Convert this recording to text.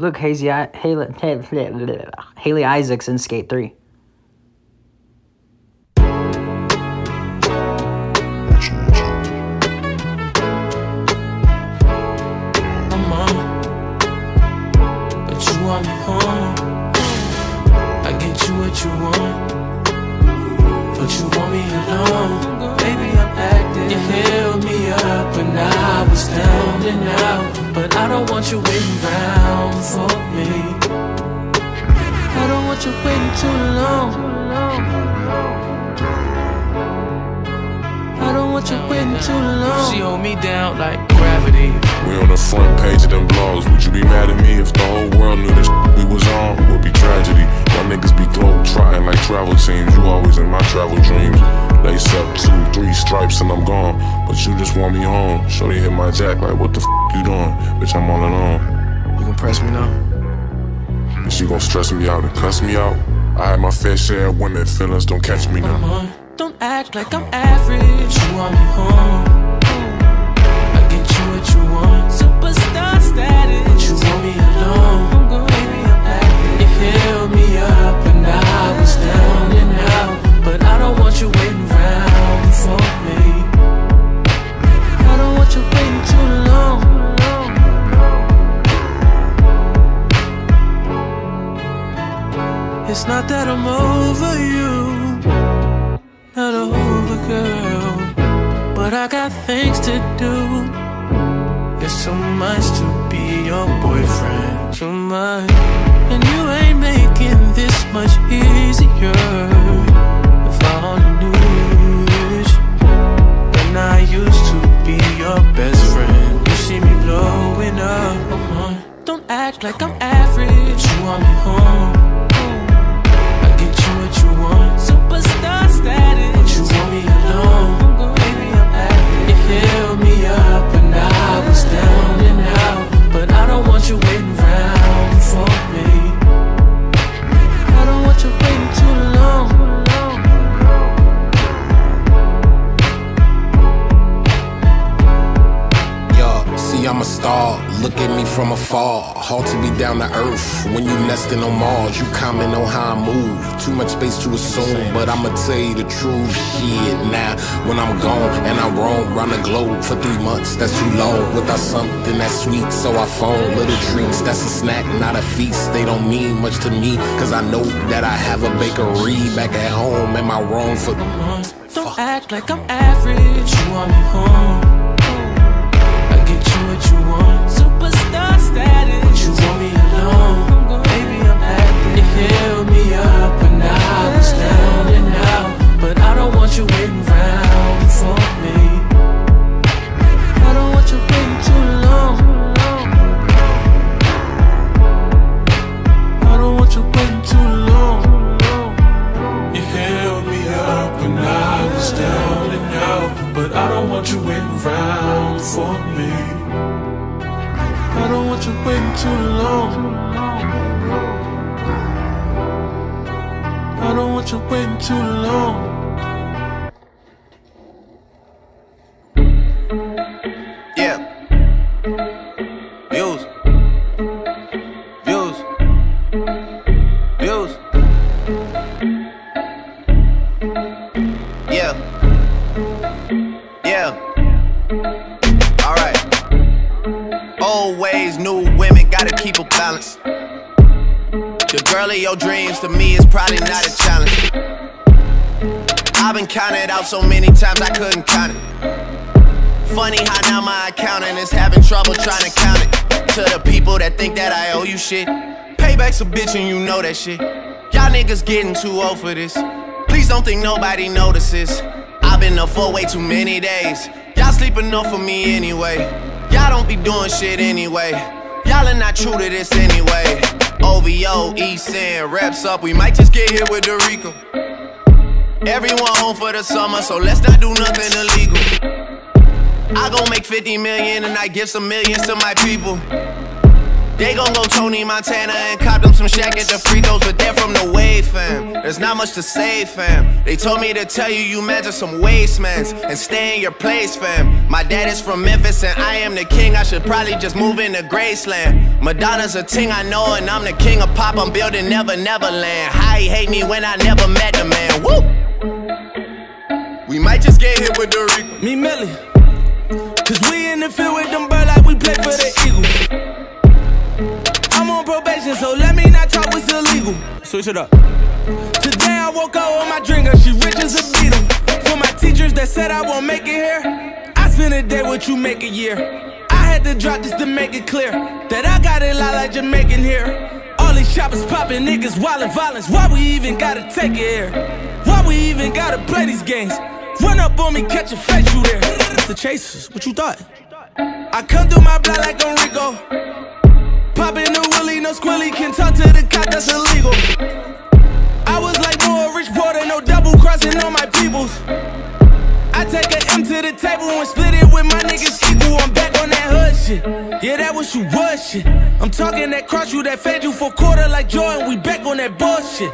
Look, Hazy, Haley, Haley Isaak's in Skate 3. you want, but you want me alone. Baby, I'm acting. You held me up when I was down and out, but I don't want you waiting around too long. I don't want you waiting too long. She hold me down like gravity. We on the front page of them blogs. Would you be mad at me if the whole world knew this we was on? Would be tragedy. My niggas be globe trotting like travel teams. You always in my travel dreams. Lace up two, three stripes and I'm gone. But you just want me home. Shorty hit my jack like, what the f you doing? Bitch, I'm all alone. You gon' press me now? And she gon' stress me out and cuss me out. I had my fair share of women feelings, don't catch me now. Don't act like I'm average. You want me home I get you what you want. Superstar status. But you want me alone. It's not that I'm over you, not over girl, but I got things to do. It's so much to be your boyfriend, too much. And you ain't making this much easier. You waiting around for me. I'm a star. Look at me from afar. Hard to be down to earth when you nesting on Mars. You comment on how I move. Too much space to assume, but I'ma tell you the truth. Shit, now when I'm gone and I roam round the globe for three months, that's too long. Without something that's sweet, so I phone little treats. That's a snack, not a feast. They don't mean much to me, cause I know that I have a bakery back at home. Am I wrong for? Don't Fuck. act like I'm average. You want me home. But you want me alone, baby, I'm. You held me up and I was down and but I don't want you waiting around for me. I don't want you waiting too long. I don't want you waiting too long. You held me up and I was down and but I don't want you waiting around for me. I don't want you waiting too long. I don't want you waiting too long. Old ways, new women, gotta keep a balance. The girl of your dreams to me is probably not a challenge. I've been counted out so many times I couldn't count it. Funny how now my accountant is having trouble trying to count it. To the people that think that I owe you shit. Payback's a bitch and you know that shit. Y'all niggas getting too old for this. Please don't think nobody notices. I've been up for way too many days. Y'all sleep enough for me anyway. Y'all don't be doing shit anyway. Y'all are not true to this anyway. OVO, East End, reps up. We might just get here with the Rico. Everyone home for the summer, so let's not do nothing illegal. I gon' make 50 million and I give some millions to my people. They gon' go Tony Montana and cop them some Shaq at the free throws, but they're from the way, fam. There's not much to say, fam. They told me to tell you you measure some wastemans and stay in your place, fam. My dad is from Memphis and I am the king. I should probably just move into Graceland. Madonna's a ting I know, and I'm the king of pop. I'm building Never Neverland. How he hate me when I never met the man. Woo! We might just get hit with the Rico. Me Millie. Cause we in the field with them bird like we play for the Eagles. Probation, so let me not talk what's illegal. Switch it up. Today I woke up with my drinker, she rich as a beetle. For my teachers that said I won't make it here, I spend a day what you make a year. I had to drop this to make it clear that I got it lot like Jamaican here. All these shoppers popping niggas wildin' violence. Why we even gotta take it here? Why we even gotta play these games? Run up on me, catch a face, you there. It's the chasers, what you thought? I come through my block like I'm Rico. No squilly, can talk to the cop, that's illegal. I was like more rich porter, no double crossing on my peoples. I take an M to the table and split it with my niggas equal. I'm back on that hood shit. Yeah, that was you was shit. I'm talking that cross you, that fed you for quarter like Jordan. We back on that bullshit.